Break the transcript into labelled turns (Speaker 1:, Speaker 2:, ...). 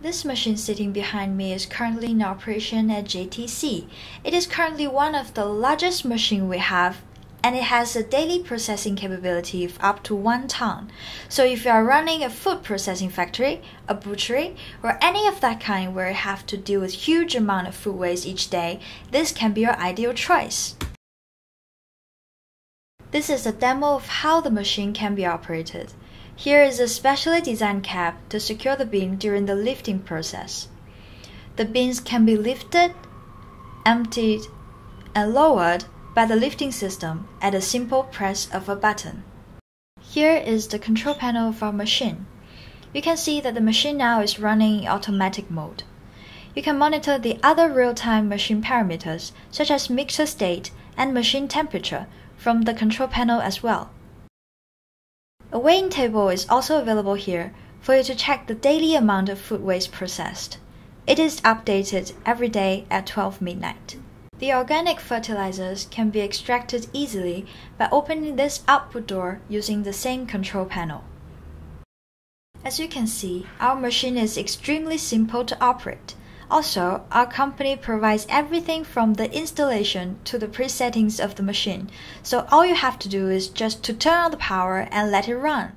Speaker 1: This machine sitting behind me is currently in operation at JTC. It is currently one of the largest machine we have and it has a daily processing capability of up to 1 ton. So if you are running a food processing factory, a butchery, or any of that kind where you have to deal with huge amount of food waste each day, this can be your ideal choice. This is a demo of how the machine can be operated. Here is a specially designed cap to secure the bin during the lifting process. The bins can be lifted, emptied, and lowered by the lifting system at a simple press of a button. Here is the control panel of our machine. You can see that the machine now is running in automatic mode. You can monitor the other real-time machine parameters such as mixer state and machine temperature from the control panel as well. A weighing table is also available here for you to check the daily amount of food waste processed. It is updated every day at 12 midnight. The organic fertilizers can be extracted easily by opening this output door using the same control panel. As you can see, our machine is extremely simple to operate. Also, our company provides everything from the installation to the presettings of the machine, so all you have to do is just to turn on the power and let it run.